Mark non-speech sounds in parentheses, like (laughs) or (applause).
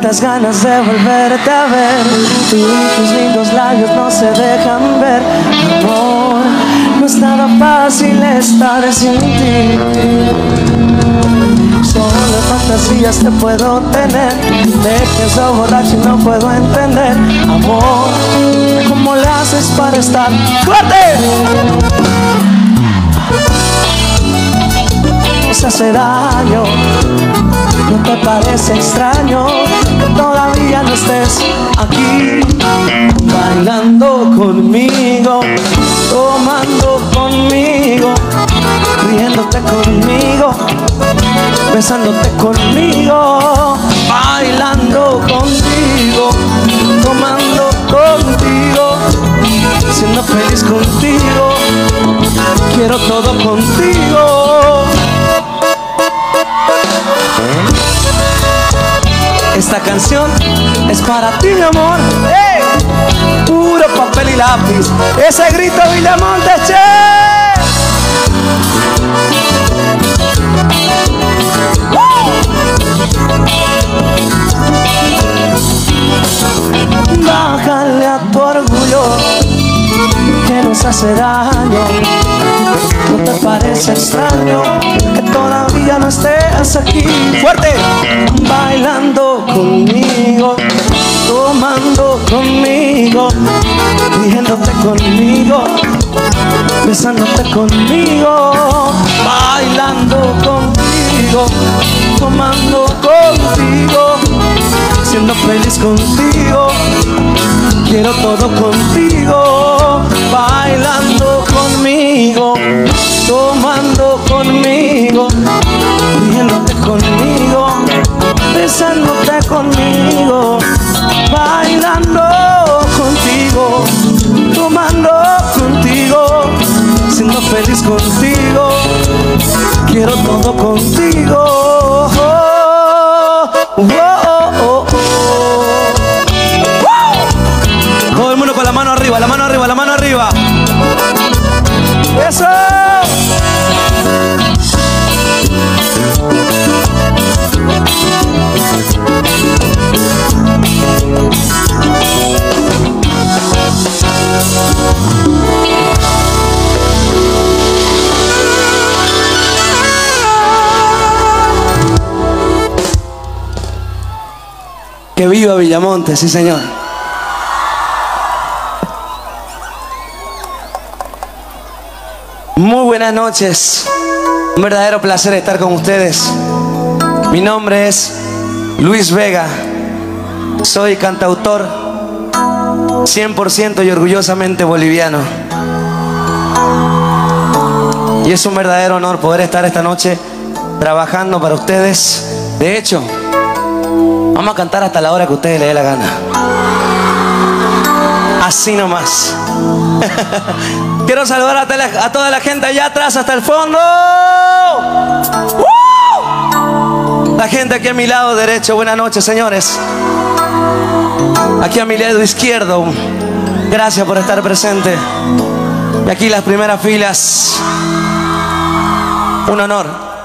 tantas ganas de volverte a ver. Tú y tus lindos labios no se dejan ver. Amor, no es nada fácil estar sin ti. Solo fantasías te puedo tener. Me pienso borracho y no puedo entender. Amor, ¿cómo le haces para estar fuerte? hace daño. ¿No te parece extraño que todavía no estés aquí? Bailando conmigo, tomando conmigo, riéndote conmigo, besándote conmigo, bailando contigo, tomando contigo, siendo feliz contigo. Quiero todo contigo. Esta canción es para ti, mi amor. ¡Ey! Puro papel y lápiz. Ese grito Villamonte, che. Bájale a tu orgullo que nos hace daño. ¿No te parece extraño que todavía no estés aquí? Fuerte, conmigo, besándote conmigo, bailando contigo, tomando contigo, siendo feliz contigo. Quiero todo contigo, bailando conmigo, tomando conmigo, riéndote conmigo, besándote conmigo, bailando quiero todo contigo. Oh, oh, oh. Todo el mundo con la mano arriba, la mano arriba, la mano arriba. Viva Villamonte, sí señor. Muy buenas noches. Un verdadero placer estar con ustedes. Mi nombre es Luis Vega. Soy cantautor 100% y orgullosamente boliviano. Y es un verdadero honor poder estar esta noche trabajando para ustedes. De hecho, vamos a cantar hasta la hora que ustedes les dé la gana. Así nomás. (laughs) Quiero saludar a, toda la gente allá atrás hasta el fondo. La gente aquí a mi lado derecho. Buenas noches, señores. Aquí a mi lado izquierdo. Gracias por estar presente. Y aquí las primeras filas. Un honor.